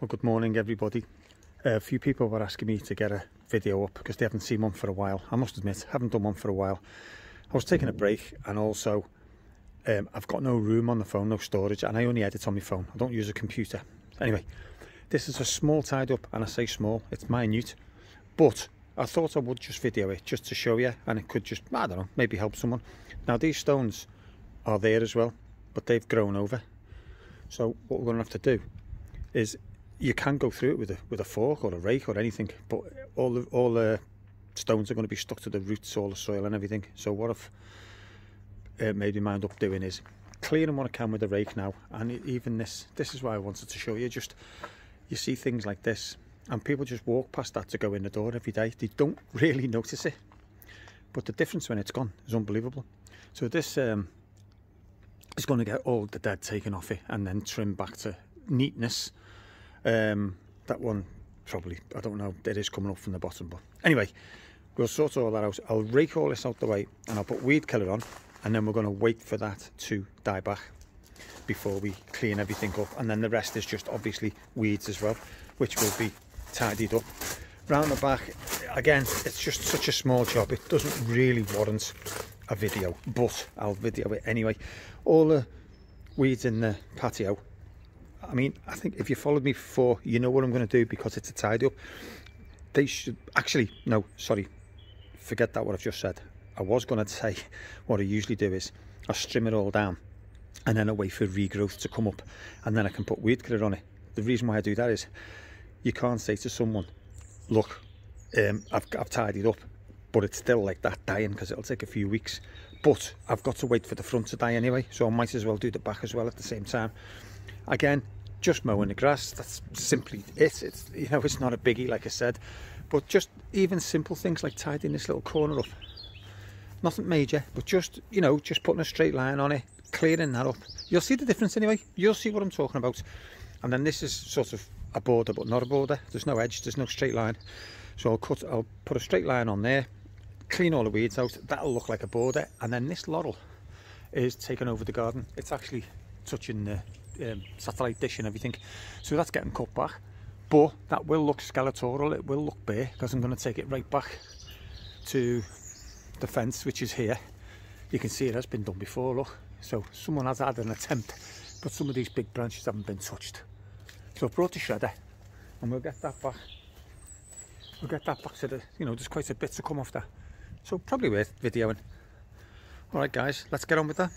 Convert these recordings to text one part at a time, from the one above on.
Well, good morning, everybody. A few people were asking me to get a video up because they haven't seen one for a while. I must admit, haven't done one for a while. I was taking a break and also um, I've got no room on the phone, no storage, and I only edit on my phone. I don't use a computer. Anyway, this is a small tied up, and I say small, it's minute, but I thought I would just video it just to show you, and it could just, I don't know, maybe help someone. Now, these stones are there as well, but they've grown over. So, what we're going to have to do is you can go through it with a with a fork or a rake or anything, but all the all the stones are going to be stuck to the roots, all the soil and everything. So what I've uh, made my mind up doing is clearing what I can with the rake now, and even this this is why I wanted to show you. Just you see things like this, and people just walk past that to go in the door every day. They don't really notice it, but the difference when it's gone is unbelievable. So this um, is going to get all the dead taken off it and then trimmed back to neatness um, that one probably, I don't know, it is coming up from the bottom. But anyway, we'll sort all that out. I'll rake all this out the way and I'll put weed killer on and then we're going to wait for that to die back before we clean everything up. And then the rest is just obviously weeds as well, which will be tidied up. Round the back, again, it's just such a small job. It doesn't really warrant a video, but I'll video it anyway. All the weeds in the patio I mean, I think if you followed me before, you know what I'm going to do because it's a tidy up. They should actually, no, sorry, forget that what I've just said. I was going to say what I usually do is I trim it all down and then I wait for regrowth to come up and then I can put weed killer on it. The reason why I do that is you can't say to someone, look, um, I've, I've tidied up, but it's still like that dying because it'll take a few weeks. But I've got to wait for the front to die anyway, so I might as well do the back as well at the same time. Again, just mowing the grass. That's simply it. It's you know it's not a biggie like I said, but just even simple things like tidying this little corner up. Nothing major, but just you know just putting a straight line on it, clearing that up. You'll see the difference anyway. You'll see what I'm talking about. And then this is sort of a border, but not a border. There's no edge. There's no straight line. So I'll cut. I'll put a straight line on there. Clean all the weeds out. That'll look like a border. And then this laurel is taking over the garden. It's actually touching the um, satellite dish and everything. So that's getting cut back. But that will look skeletal, it will look bare because I'm going to take it right back to the fence which is here. You can see it has been done before, look. So someone has had an attempt, but some of these big branches haven't been touched. So I've brought the shredder and we'll get that back. We'll get that back to the, you know, there's quite a bit to come off that. So probably worth videoing. Alright guys, let's get on with that.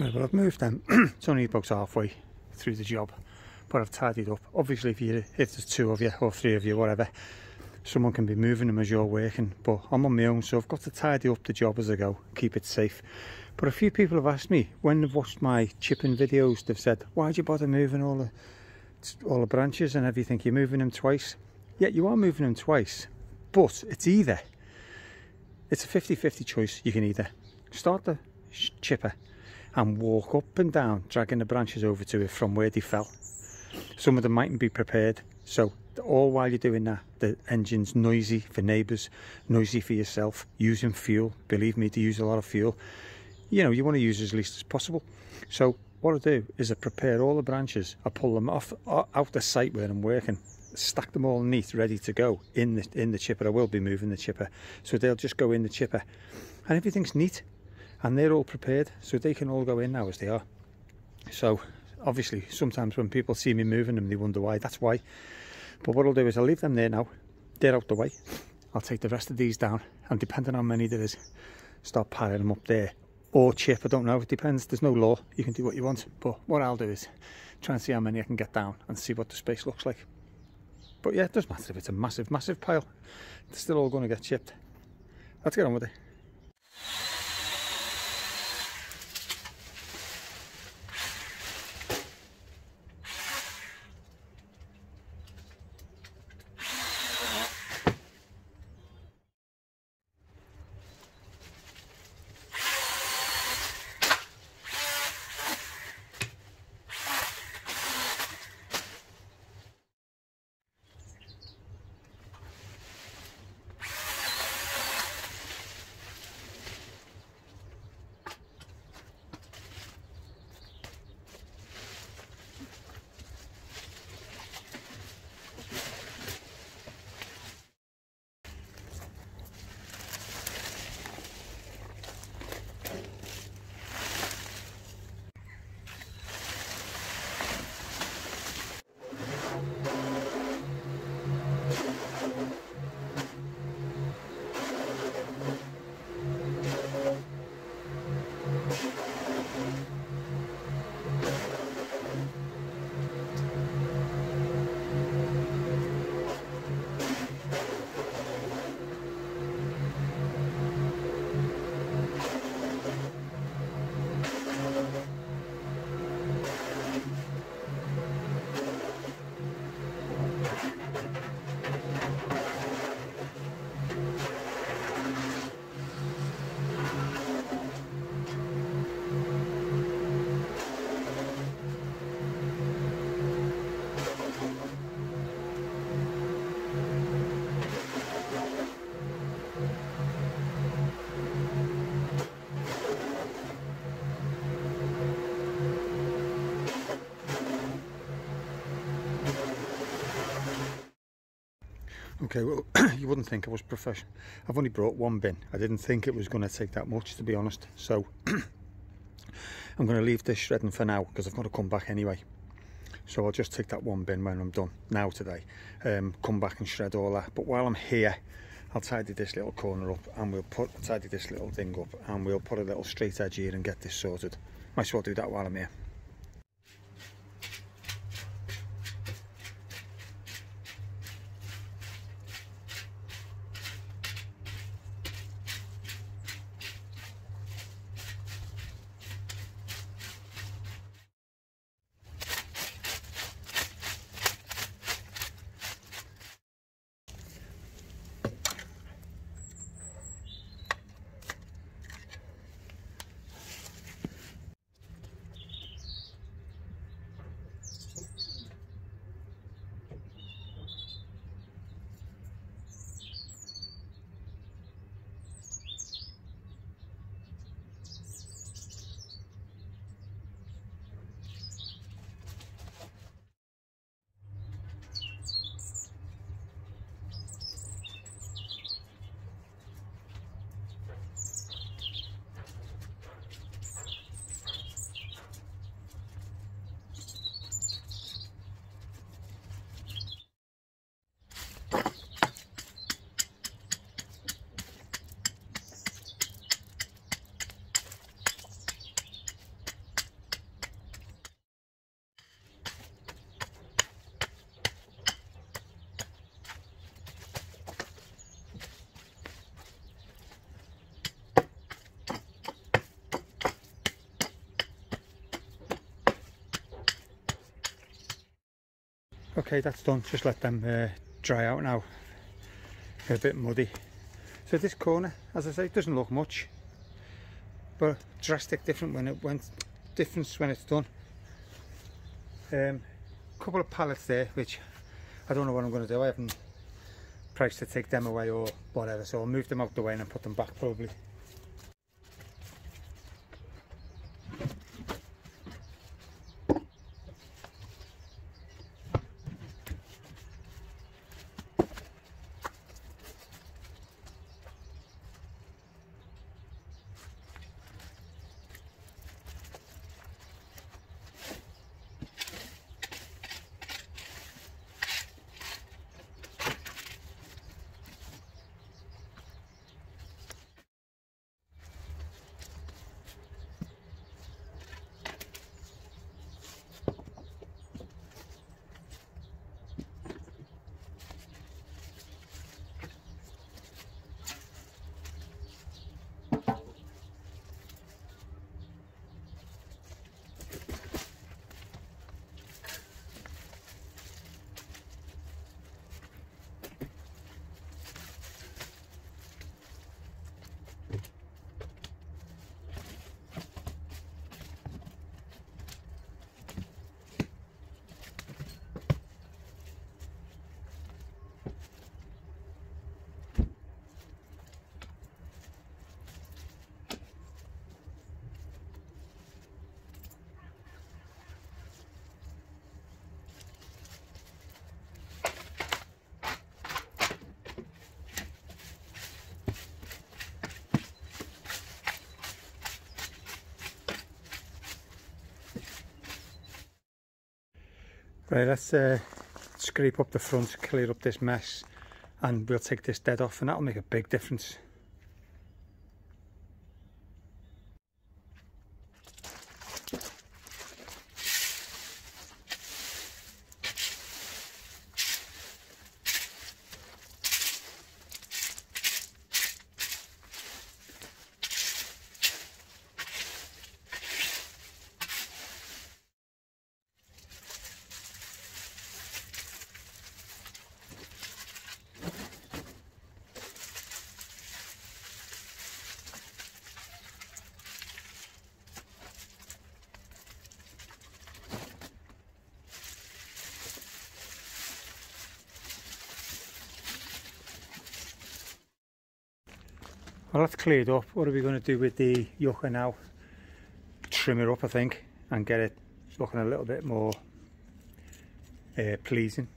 Right, well I've moved them. it's only about halfway through the job, but I've tidied up. Obviously if you if there's two of you or three of you, whatever, someone can be moving them as you're working, but I'm on my own, so I've got to tidy up the job as I go, keep it safe. But a few people have asked me, when they've watched my chipping videos, they've said, why'd you bother moving all the all the branches and everything? You're moving them twice. Yeah, you are moving them twice, but it's either, it's a 50-50 choice. You can either start the chipper and walk up and down, dragging the branches over to it from where they fell. Some of them mightn't be prepared, so all while you're doing that, the engine's noisy for neighbours, noisy for yourself, using fuel. Believe me, to use a lot of fuel. You know, you want to use as least as possible. So what I do is I prepare all the branches, I pull them off out the site where I'm working, stack them all neat, ready to go in the in the chipper. I will be moving the chipper, so they'll just go in the chipper, and everything's neat and they're all prepared so they can all go in now as they are. So obviously sometimes when people see me moving them they wonder why that's why. But what I'll do is I'll leave them there now. They're out the way. I'll take the rest of these down and depending on how many there is start piling them up there. Or chip I don't know it depends. There's no law. You can do what you want. But what I'll do is try and see how many I can get down and see what the space looks like. But yeah it doesn't matter if it's a massive massive pile. It's still all going to get chipped. Let's get on with it Okay, well, you wouldn't think I was professional. I've only brought one bin. I didn't think it was going to take that much, to be honest. So I'm going to leave this shredding for now because I've got to come back anyway. So I'll just take that one bin when I'm done now today. Um, come back and shred all that. But while I'm here, I'll tidy this little corner up and we'll put tidy this little thing up and we'll put a little straight edge here and get this sorted. Might as well do that while I'm here. Okay, that's done. Just let them uh, dry out now. They're a bit muddy. So this corner, as I say, doesn't look much, but drastic different when it went difference when it's done. Um, couple of pallets there, which I don't know what I'm going to do. I haven't priced to take them away or whatever, so I'll move them out the way and put them back probably. Right, let's uh, scrape up the front, clear up this mess, and we'll take this dead off, and that'll make a big difference. Well, that's cleared up. What are we going to do with the yucca now? Trim it up, I think, and get it looking a little bit more uh, pleasing.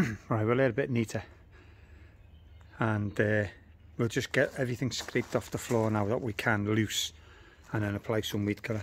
Right, we'll it a bit neater. And uh, we'll just get everything scraped off the floor now that we can loose and then apply some weed killer.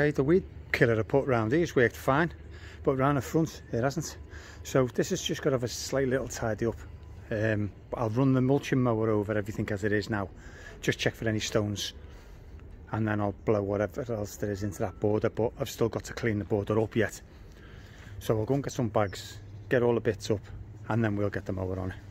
okay the weed killer I put round here. Has worked fine but round the front it hasn't. So this has just got to have a slight little tidy up. Um, I'll run the mulching mower over everything as it is now. Just check for any stones and then I'll blow whatever else there is into that border but I've still got to clean the border up yet. So I'll go and get some bags get all the bits up and then we'll get the mower on it.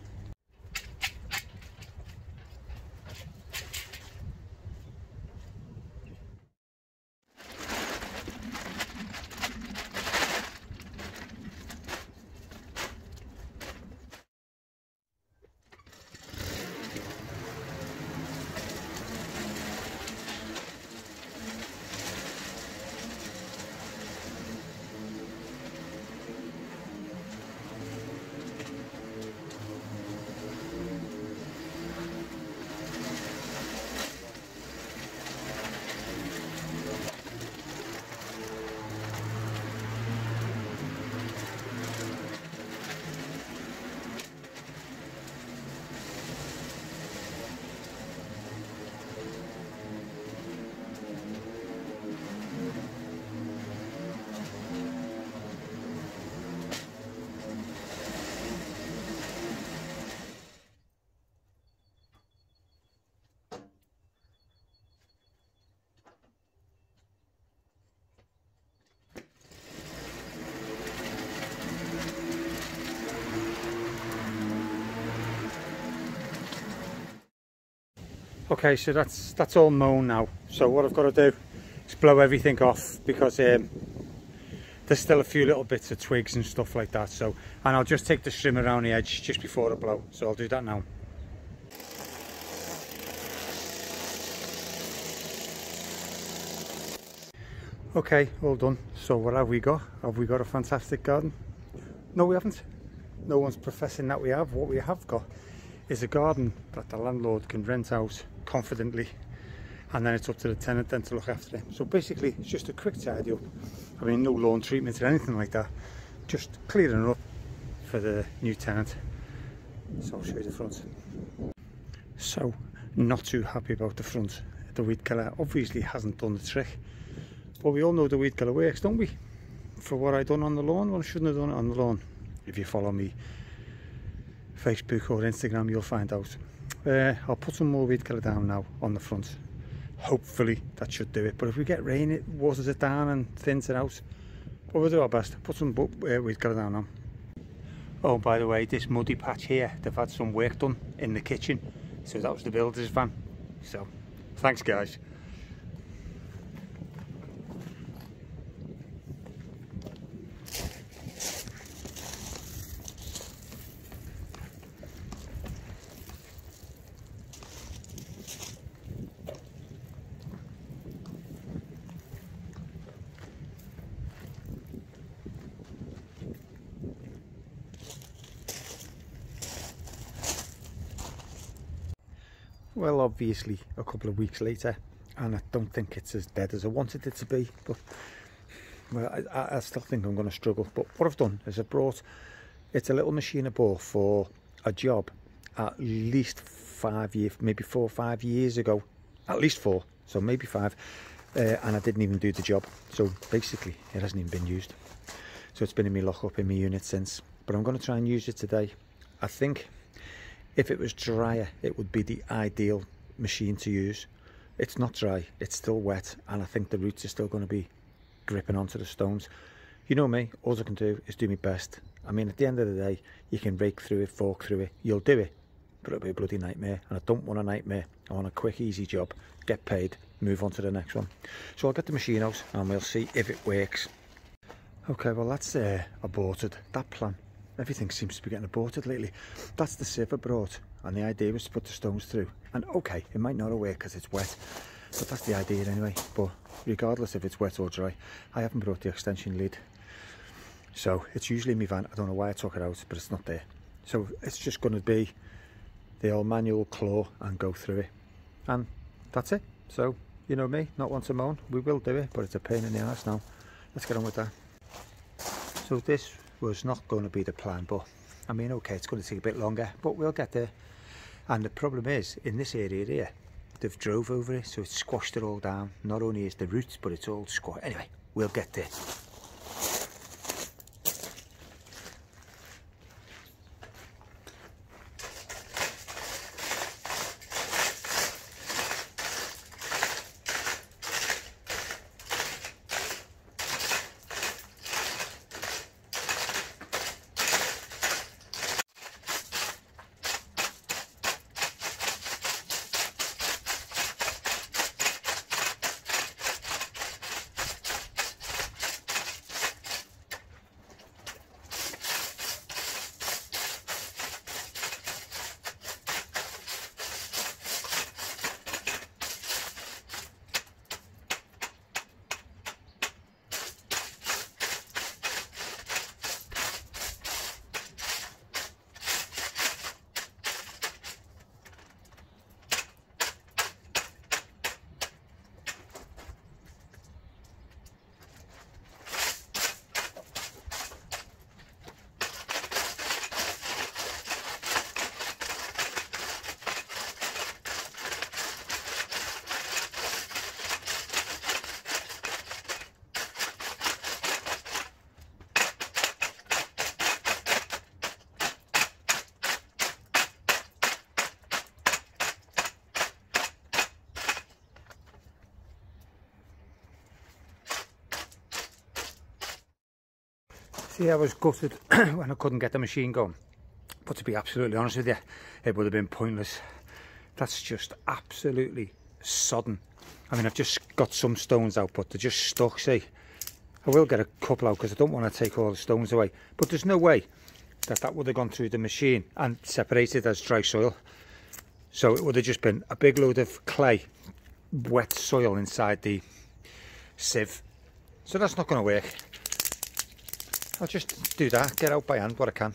Okay, so that's that's all mown now. So what I've got to do is blow everything off because um, there's still a few little bits of twigs and stuff like that. So, and I'll just take the trim around the edge just before I blow. So I'll do that now. Okay, all done. So what have we got? Have we got a fantastic garden? No, we haven't. No one's professing that we have. What we have got is a garden that the landlord can rent out confidently and then it's up to the tenant then to look after it. So basically it's just a quick tidy up. I mean no lawn treatment or anything like that. Just clearing up for the new tenant. So I'll show you the front. So not too happy about the front. The weed killer obviously hasn't done the trick. But we all know the weed killer works, don't we? For what I done on the lawn, well I shouldn't have done it on the lawn. If you follow me Facebook or Instagram you'll find out. Uh, I'll put some more weed killer down now on the front. Hopefully that should do it. But if we get rain it waters it down and thins it out. But we'll do our best. Put some uh, weed killer down on. Oh by the way this muddy patch here they've had some work done in the kitchen. So that was the builder's van. So thanks guys. Well, obviously a couple of weeks later, and I don't think it's as dead as I wanted it to be, but well, I, I still think I'm going to struggle. But what I've done is I brought, it's a little machine I bought for a job at least five years, maybe four or five years ago, at least four, so maybe five, uh, and I didn't even do the job. So basically, it hasn't even been used. So it's been in my lock up in my unit since, but I'm going to try and use it today. I think if it was drier, it would be the ideal machine to use. It's not dry, it's still wet, and I think the roots are still going to be gripping onto the stones. You know me, all I can do is do my best. I mean, at the end of the day, you can rake through it, fork through it, you'll do it, but it'll be a bloody nightmare, and I don't want a nightmare. I want a quick, easy job, get paid, move on to the next one. So I'll get the machine out, and we'll see if it works. Okay, well that's uh, aborted, that plan everything seems to be getting aborted lately. That's the sieve I brought, and the idea was to put the stones through. And okay, it might not work because it's wet, but that's the idea anyway. But regardless if it's wet or dry, I haven't brought the extension lead. So it's usually in my van. I don't know why I took it out, but it's not there. So it's just going to be the old manual claw and go through it. And that's it. So, you know me, not once a moan. We will do it, but it's a pain in the ass now. Let's get on with that. So this was not going to be the plan but I mean okay it's going to take a bit longer but we'll get there and the problem is in this area here they've drove over it, so it's squashed it all down. Not only is the roots, but it's all squashed. Anyway, we'll get there. See, I was gutted when I couldn't get the machine going. But to be absolutely honest with you, it would have been pointless. That's just absolutely sodden. I mean, I've just got some stones out, but they're just stuck, see. I will get a couple out because I don't want to take all the stones away. But there's no way that that would have gone through the machine and separated as dry soil. So it would have just been a big load of clay, wet soil inside the sieve. So that's not going to work. I'll just do that, get out by hand what I can.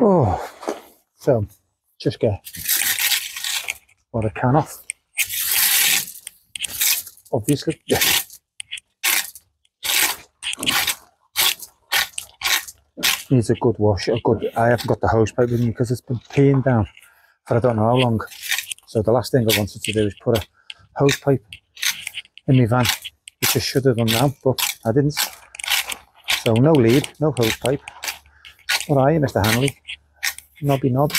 Oh, so just get what I can off. Obviously, yeah. Needs a good wash, a good. I haven't got the hose pipe with me because it's been peeing down for I don't know how long. So the last thing I wanted to do is put a hose pipe in my van, which I should have done now, but I didn't. So no lead, no hose pipe. You, Mr. Hanley? Knobby knob.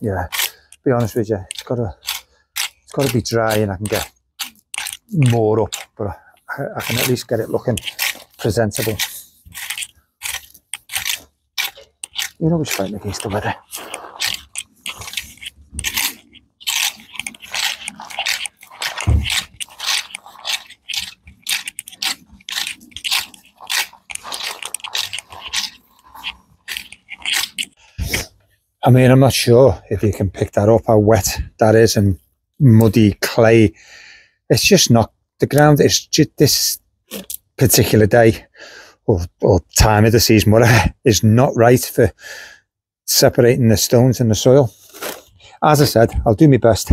Yeah, be honest with you, it's gotta it's gotta be dry and I can get more up, but I, I can at least get it looking presentable. You're always fighting against the weather. I mean, I'm not sure if you can pick that up, how wet that is and muddy clay. It's just not, the ground is just this particular day or, or time of the season, whatever, is not right for separating the stones and the soil. As I said, I'll do my best.